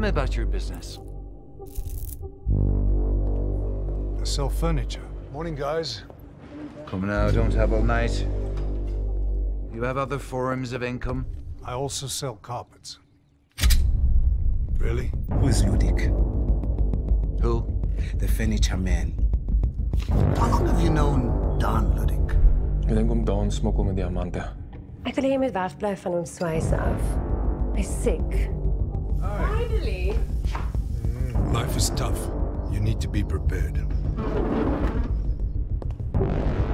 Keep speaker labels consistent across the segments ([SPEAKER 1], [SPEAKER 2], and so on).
[SPEAKER 1] me about your business.
[SPEAKER 2] I sell furniture.
[SPEAKER 3] Morning, guys.
[SPEAKER 1] Come now, don't have all night. You have other forms of income?
[SPEAKER 2] I also sell carpets. Really?
[SPEAKER 4] Who's Ludik?
[SPEAKER 1] Who?
[SPEAKER 4] The furniture man.
[SPEAKER 5] How long have you known Don Ludik?
[SPEAKER 6] Ik denk om Dawn smokkel met diamanten.
[SPEAKER 7] Ek wil hê jy moet wegbly van ons swyse af. Hy's siek. Finally. Mm.
[SPEAKER 2] Life is tough. You need to be prepared.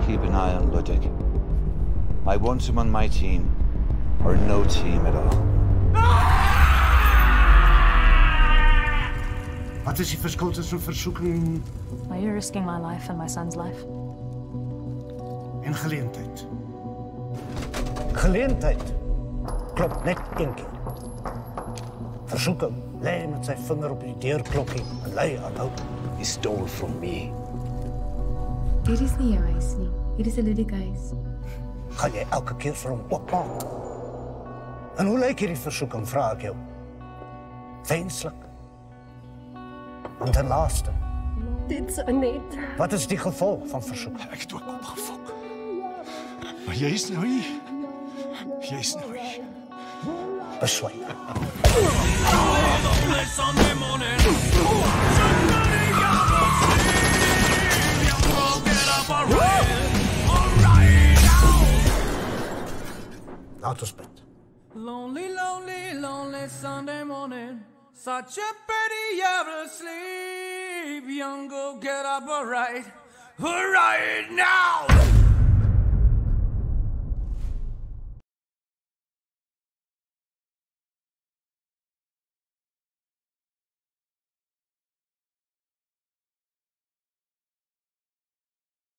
[SPEAKER 1] Keep an eye on Ludik. I want him on my team, or no team at all.
[SPEAKER 5] Wat is die verskil tussen versoeking
[SPEAKER 8] Are you risking my life and my son's life?
[SPEAKER 5] en geleentheid? Geleentheid klop net een keer. Versoeking lê met sy vinger op die deurklokkie en lê aanhou.
[SPEAKER 4] He stole from me.
[SPEAKER 9] Dit is nie jou huis nie. Hier is 'n Ludik huis.
[SPEAKER 5] Gaan jy elke keer vir hom oopmaak? En hoe lyk hierdie versoeking, vra ek jou? Wenslik. En ten laaste,
[SPEAKER 7] Dit so net.
[SPEAKER 5] wat is die gevolg van versoeking?
[SPEAKER 3] Ek het ook opgefok. Maar jy's nou hier. Jy's nou hier.
[SPEAKER 5] Beswyk. Laat ons bid.
[SPEAKER 10] Lonely, lonely, lonely Sunday morning. Such a pity you're asleep. Young girl, get up alright. Alright now!